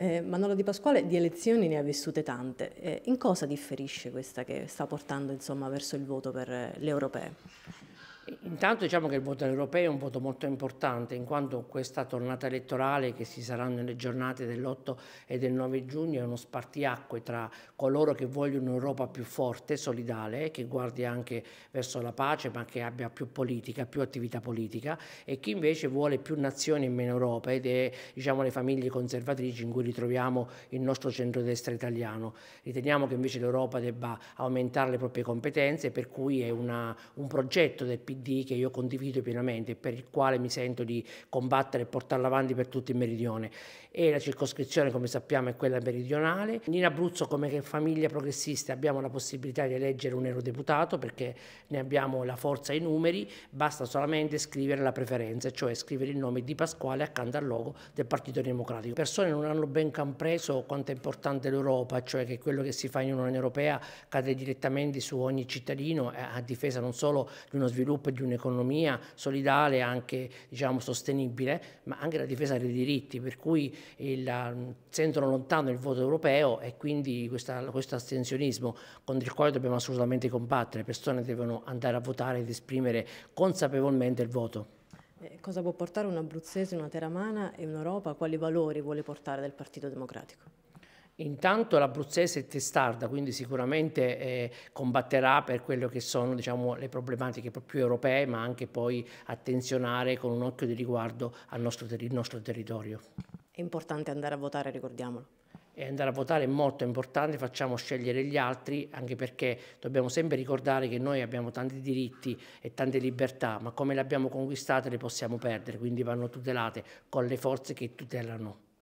Eh, Manolo Di Pasquale di elezioni ne ha vissute tante. Eh, in cosa differisce questa che sta portando insomma, verso il voto per le europee? Intanto diciamo che il voto europeo è un voto molto importante in quanto questa tornata elettorale che si sarà nelle giornate dell'8 e del 9 giugno è uno spartiacque tra coloro che vogliono un'Europa più forte, solidale, che guardi anche verso la pace ma che abbia più politica, più attività politica e chi invece vuole più nazioni e meno Europa ed è diciamo, le famiglie conservatrici in cui ritroviamo il nostro centrodestra italiano. Riteniamo che invece l'Europa debba aumentare le proprie competenze per cui è una, un progetto del PD Che io condivido pienamente e per il quale mi sento di combattere e portarla avanti per tutto il meridione. E la circoscrizione, come sappiamo, è quella meridionale. In Abruzzo, come famiglia progressista, abbiamo la possibilità di eleggere un eurodeputato perché ne abbiamo la forza e i numeri, basta solamente scrivere la preferenza, cioè scrivere il nome di Pasquale accanto al logo del Partito Democratico. Le persone non hanno ben compreso quanto è importante l'Europa, cioè che quello che si fa in Unione Europea cade direttamente su ogni cittadino a difesa non solo di uno sviluppo sviluppo di un'economia solidale, anche diciamo, sostenibile, ma anche la difesa dei diritti, per cui il, sentono lontano il voto europeo e quindi questa, questo astensionismo contro il quale dobbiamo assolutamente combattere. Le persone devono andare a votare ed esprimere consapevolmente il voto. Eh, cosa può portare un abruzzese, una teramana e un'Europa? Quali valori vuole portare del Partito Democratico? Intanto l'Abruzzese è testarda, quindi sicuramente eh, combatterà per quello che sono diciamo, le problematiche più europee, ma anche poi attenzionare con un occhio di riguardo al nostro, ter nostro territorio. È importante andare a votare, ricordiamolo. E andare a votare è molto importante, facciamo scegliere gli altri, anche perché dobbiamo sempre ricordare che noi abbiamo tanti diritti e tante libertà, ma come le abbiamo conquistate le possiamo perdere, quindi vanno tutelate con le forze che tutelano.